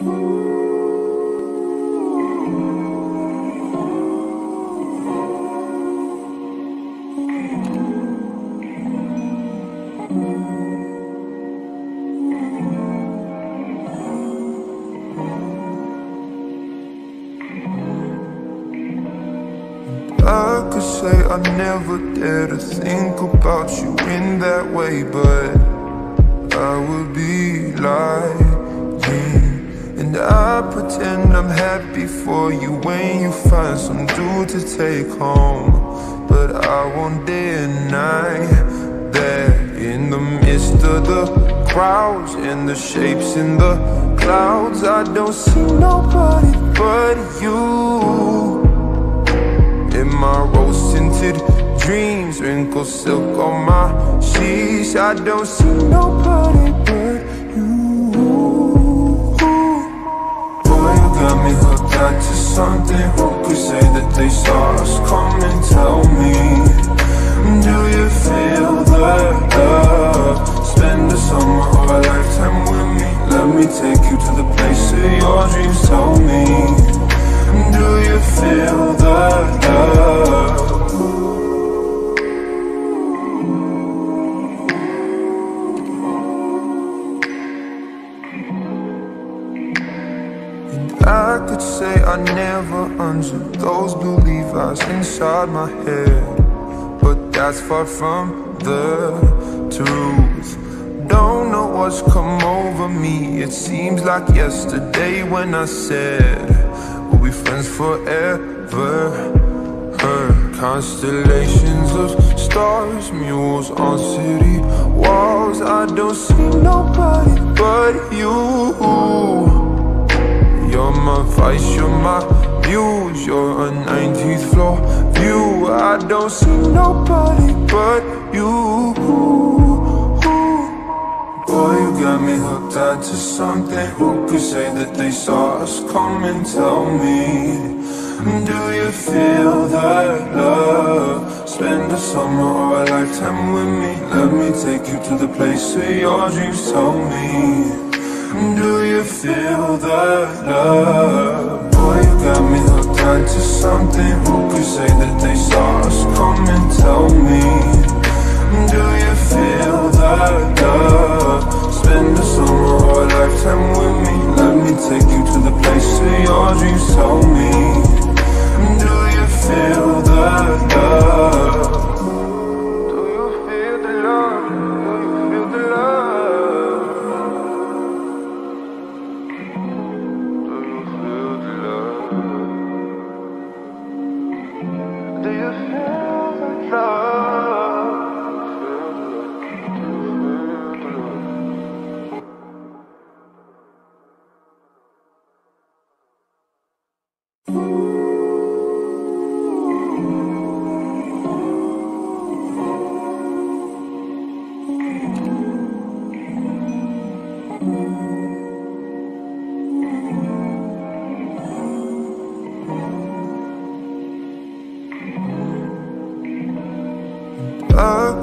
I could say I never dare to think about you in that way, but I would be lying. I pretend I'm happy for you when you find some dude to take home. But I won't deny that in the midst of the crowds and the shapes in the clouds, I don't see nobody but you. In my rose tinted dreams, wrinkled silk on my sheets. I don't see nobody but up to something. Who could say that they saw us? Come and tell me. Do you feel the love? Spend the summer I could say I never understood those blue Levi's inside my head. But that's far from the truth. Don't know what's come over me. It seems like yesterday when I said we'll be friends forever. Her constellations of stars, mules on city walls. I don't see nobody but you. My vice, you're my muse. You're a 19th floor view. I don't see nobody but you. Boy, you got me hooked up to something. Who could say that they saw us come and tell me? Do you feel that love? Spend a summer or a lifetime with me. Let me take you to the place of your dreams Tell me feel that love? Boy, you got me hooked on to something Who could say that they saw us come and tell me Do you feel that love? Spend a summer or a lifetime with me Let me take you to the place of your dreams Tell me Do you feel that love?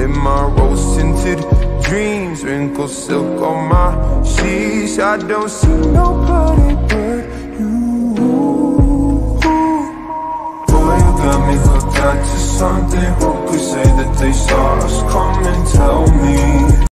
In my rose tinted dreams, wrinkled silk on my sheets. I don't see nobody but you.